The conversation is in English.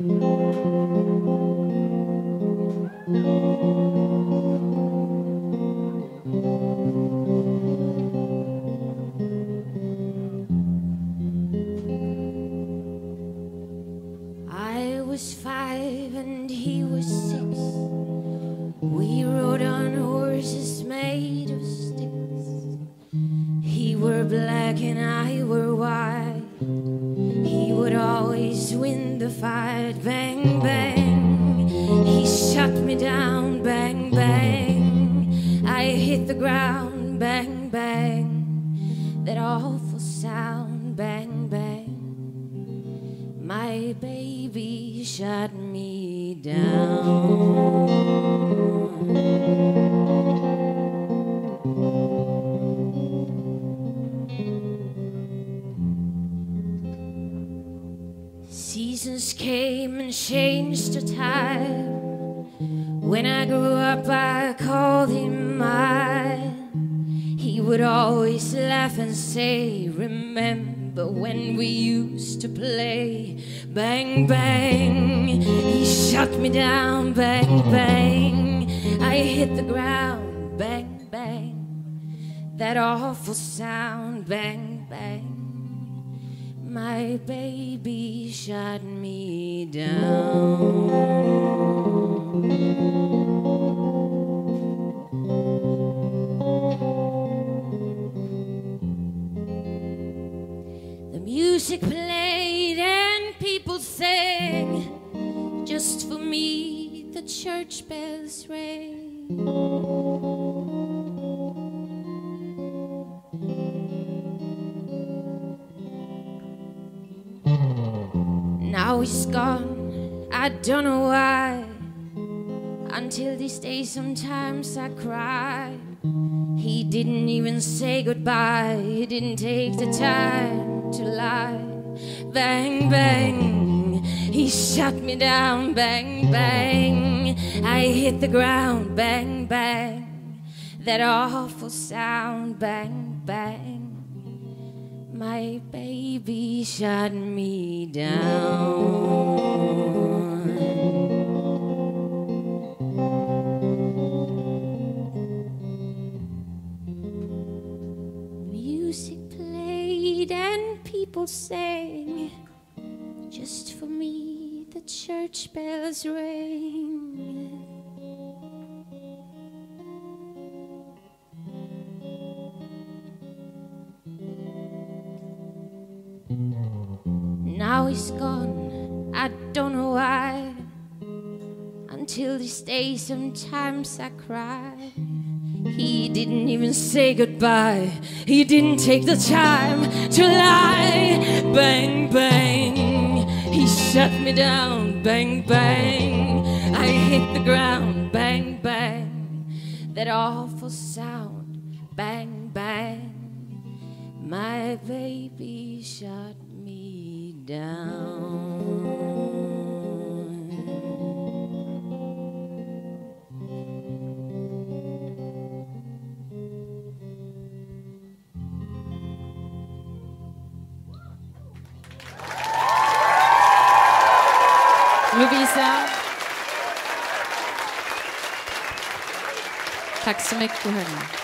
I was five and he was six. We always win the fight. Bang, bang. He shut me down. Bang, bang. I hit the ground. Bang, bang. That awful sound. Bang, bang. My baby shut me down. Seasons came and changed the time. When I grew up, I called him mine. He would always laugh and say, Remember when we used to play? Bang, bang. He shut me down. Bang, bang. I hit the ground. Bang, bang. That awful sound. Bang, bang. My baby shut me down. The music played and people sang. Just for me, the church bells rang. Now he's gone, I don't know why. Until this day, sometimes I cry. He didn't even say goodbye, he didn't take the time to lie. Bang, bang, he shut me down. Bang, bang, I hit the ground. Bang, bang, that awful sound. Bang, bang. My baby shut me down. Music played and people sang. Just for me, the church bells rang. Now he's gone, I don't know why. Until this day, sometimes I cry. He didn't even say goodbye, he didn't take the time to lie. Bang, bang, he shut me down. Bang, bang, I hit the ground. Bang, bang, that awful sound. Bang, bang. My baby. Lovisa. Tack så mycket hörni.